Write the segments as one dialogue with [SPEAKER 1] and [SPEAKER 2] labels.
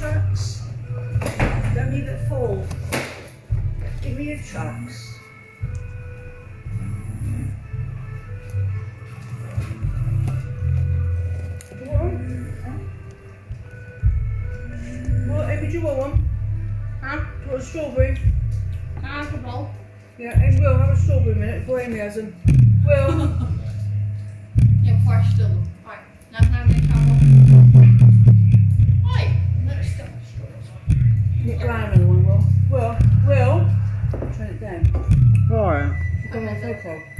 [SPEAKER 1] trucks.
[SPEAKER 2] Don't leave it fall. Give me
[SPEAKER 3] your
[SPEAKER 2] trucks. What if you want one? Huh? A strawberry?
[SPEAKER 3] Nah, a bowl.
[SPEAKER 2] Yeah, and Will, have a strawberry minute before Amy has him. Will.
[SPEAKER 3] yeah, before I steal. Alright, now can I
[SPEAKER 2] make On, photo.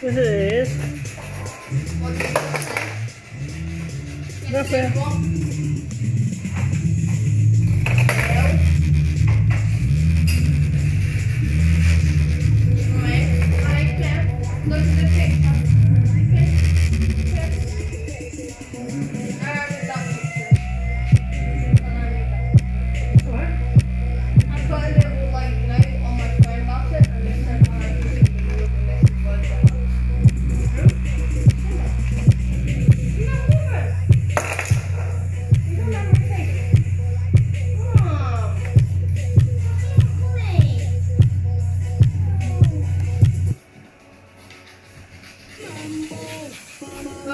[SPEAKER 3] Yes, it
[SPEAKER 4] is.
[SPEAKER 3] What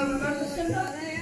[SPEAKER 3] Thank you.